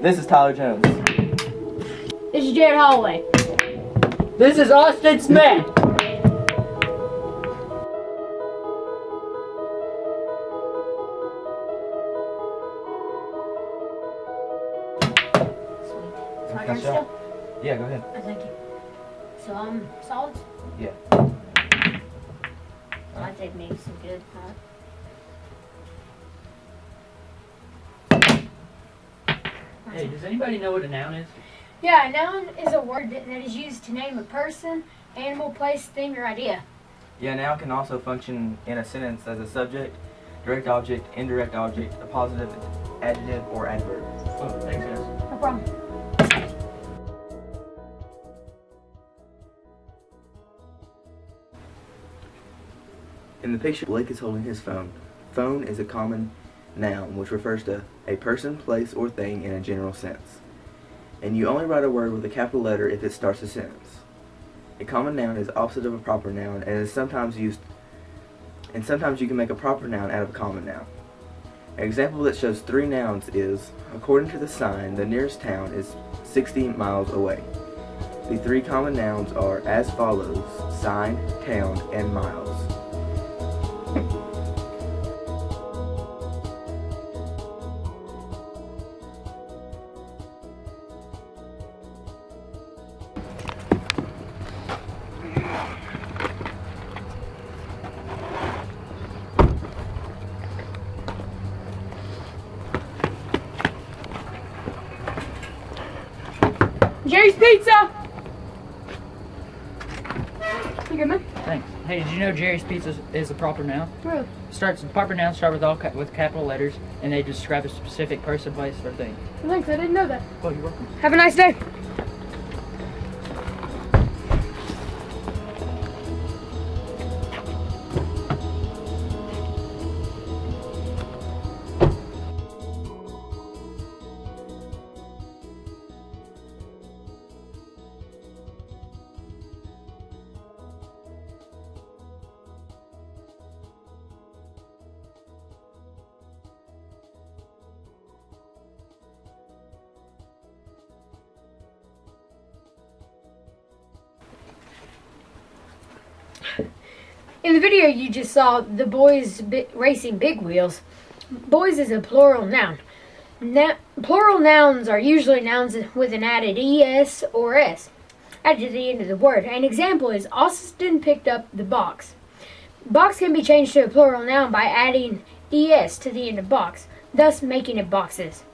This is Tyler Jones. This is Jared Holloway. This is Austin Smith. Sweet. It's my turn still? Yeah, go ahead. Oh, thank you. So, um, solids? Yeah. I take maybe some good, huh? Hey, does anybody know what a noun is? Yeah, a noun is a word that that is used to name a person, animal, place, thing, or idea. Yeah, noun can also function in a sentence as a subject, direct object, indirect object, appositive adjective, or adverb. Oh, thanks, guys. No problem. In the picture, Blake is holding his phone. Phone is a common noun which refers to a person, place, or thing in a general sense. And you only write a word with a capital letter if it starts a sentence. A common noun is opposite of a proper noun and is sometimes used and sometimes you can make a proper noun out of a common noun. An example that shows three nouns is, according to the sign, the nearest town is 60 miles away. The three common nouns are as follows, sign, town, and miles. You good, man? Thanks. Hey, did you know Jerry's Pizza is- is a proper noun? Really? Starts proper nouns start with all ca- with capital letters, and they describe a specific person, place, or thing. Thanks, I didn't know that. Well, you're welcome. Have a nice day. In the video you just saw, the boys bi- racing big wheels. Boys is a plural noun. Na- plural nouns are usually nouns with an added es or s added to the end of the word. An example is Austin picked up the box. Box can be changed to a plural noun by adding es to the end of box, thus making it boxes.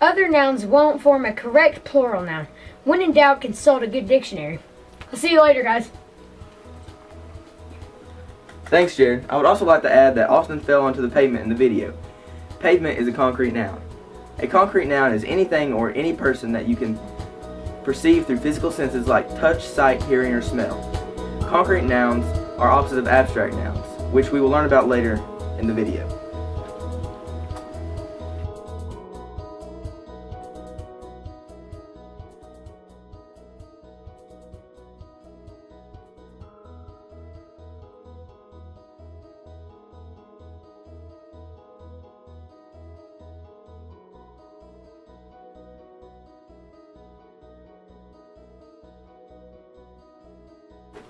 Other nouns won't form a correct plural noun. When in doubt, consult a good dictionary. I'll see you later, guys. Thanks, Jared. I would also like to add that Austin fell onto the pavement in the video. Pavement is a concrete noun. A concrete noun is anything or any person that you can perceive through physical senses like touch, sight, hearing, or smell. Concrete nouns are opposite of abstract nouns, which we will learn about later in the video.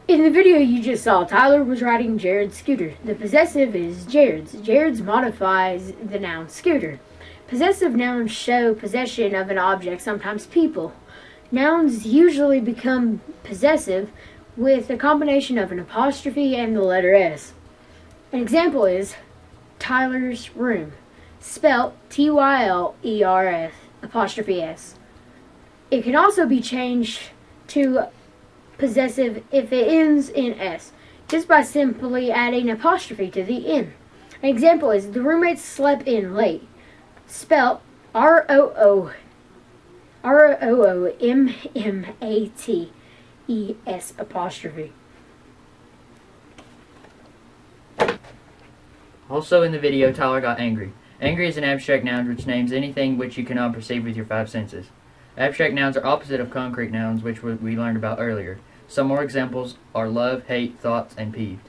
In the video you just saw, Tyler was riding Jared's scooter. The possessive is Jared's. Jared's modifies the noun scooter. Possessive nouns show possession of an object, sometimes people. Nouns usually become possessive with a combination of an apostrophe and the letter S. An example is Tyler's room, spelt T Y L E R S apostrophe S. It can also be changed to possessive if it ends in s, just by simply adding apostrophe to the end. An example is the roommates slept in late, spelt R O O R O O M M A T E S apostrophe. Also in the video, Tyler got angry. Angry is an abstract noun which names anything which you cannot perceive with your five senses. Abstract nouns are opposite of concrete nouns, which we learned about earlier. Some more examples are love, hate, thoughts, and peeved.